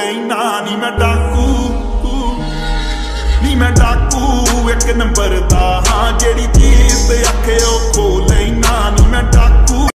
ਮੈਂ ਲੈਣਾ ਨਹੀਂ ਮੈਂ ਡਾਕੂ। ਨਹੀਂ ਮੈਂ ਡਾਕੂ ਇੱਕ ਨੰਬਰ ਦਾ ਹਾਂ ਜਿਹੜੀ ਚੀਜ਼